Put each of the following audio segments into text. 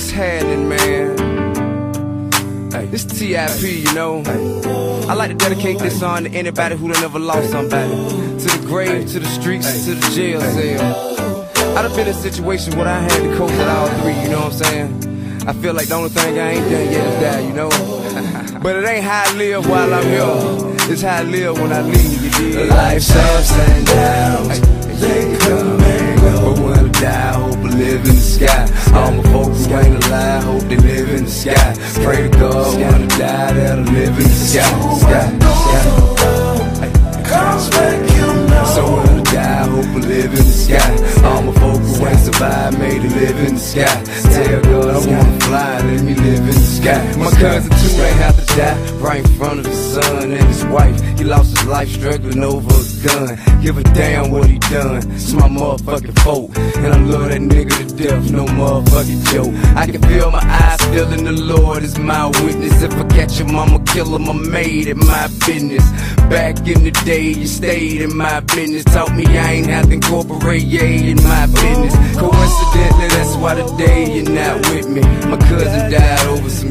What's happening, man? Hey, this TIP, you know. I like to dedicate this song to anybody who done ever lost somebody. To the grave, to the streets, to the jail cell. I done been in a situation where I had to cope with all three, you know what I'm saying? I feel like the only thing I ain't done yet is die, you know? but it ain't how I live while I'm here. It's how I live when I leave, you dig? Life's ups and downs, they come and go. But when I die, hope I live in the sky. Folks who ain't alive, hope they live in the sky. Pray to God I die, that I live in the sky. sky, sky. Comes back, you know. So I die, hope I live in the sky. All my folks who ain't survived, made it live in the sky. Tell God I wanna fly, let me live in the sky. My cousin too ain't have to die right in front of his son and his wife. He lost his life struggling over a gun. Give a damn what he done. It's my motherfucking fault. And I love that nigga to death, no motherfucking joke. I can feel my eyes feeling the Lord is my witness. If I catch him, I'ma kill him. I made it my business. Back in the day, you stayed in my business. Taught me I ain't have to incorporate yeah in my business. Coincidentally, that's why today you're not with me. My cousin died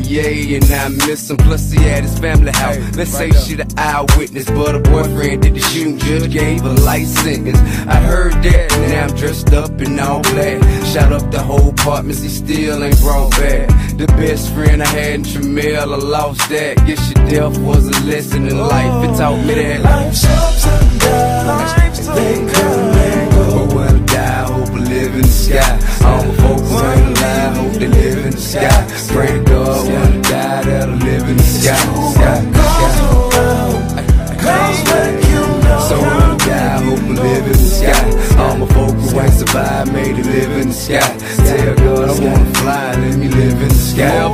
yay and I miss him. Plus he had his family out. Let's say she the eyewitness, but a boyfriend did the shooting. Judge gave a life sentence. I heard that, and now I'm dressed up in all black. Shot up the whole apartment, he still ain't brought back. The best friend I had in Tramiel, I lost that. Guess your death was a lesson in life. It taught me that Life's ups and downs, they come and go. But when I die, I hope I live in the sky. All my folks ain't alive, hope they live in the sky.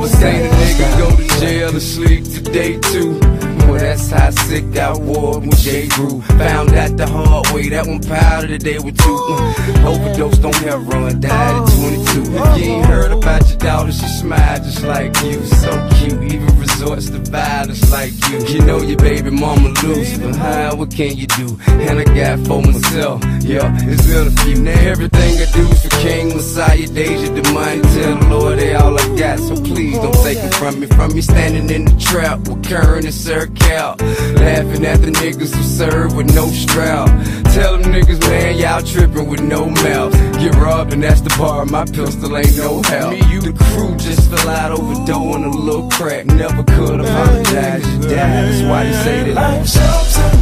The sky. Ever seen a nigga go to jail or sleep today too? Well, that's how sick I was when J. grew. Found out the hard way, that one powder that they were. Overdosed on heroin, died at 22. If you ain't heard about your daughter, she smiled just like you. So cute, even resorts to violence like you. You know your baby mama loose, but how, what can you do? And I got for myself, yeah, it's been a few. Now everything I do for King Messiah, Deyjah, the money. So please don't take it from me. From me standing in the trap with Kern and Sir Cal. Laughing at the niggas who serve with no strap. Tell them niggas, man, y'all tripping with no mouth. Get robbed and that's the bar, my pistol ain't no help. Me, you, the crew just fell out over dough a little crack. Never could apologize, you died. That's why they say that. Life's